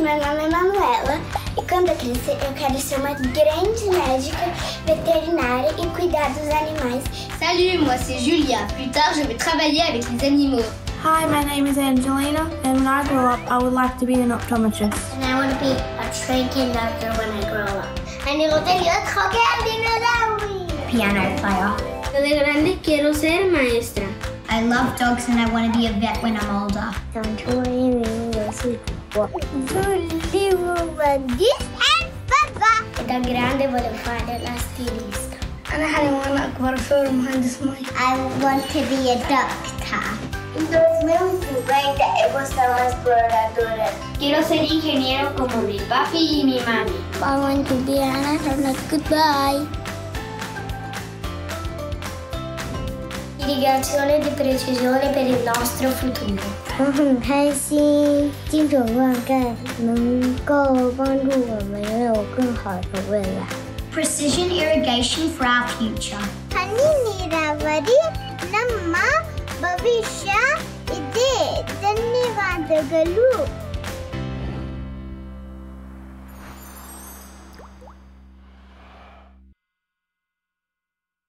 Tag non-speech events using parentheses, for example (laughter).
Meu nome é Manuela e quando eu crescer eu quero ser uma grande médica veterinária e cuidar dos animais. Salut, moi c'est Julia. Plus tard, je vais travailler avec les animaux. Hi, my name is Angelina, and when I grow up, I would like to be an optometrist. And I want to be a trained doctor when I grow up. אני רוצה להיות חוקר דינוזאורי. Piano player. De grande quiero ser maestra. I love dogs and I want to be a vet when I'm older. I'm 20 years old. Zulivandis and Baba. ده grande boulevard الأستيريستا. أنا حلمي وأنا أكبر أصير مهندس مية. I want to be a doctor. Entonces it was la más exploradora. Quiero ser ingeniero como mi papi y mi mami. I want to be an astronaut. Goodbye. Irrigazione di precisione per il nostro futuro. 我很开心，精准灌溉能够帮助我们拥有更好的未来。 Precision irrigation (laughs) for our future. ಹನಿ ನೀರಾವರಿ ನಮ್ಮ ಭವಿಷ್ಯ ಇದೆ ಧನ್ಯವಾದಗಳು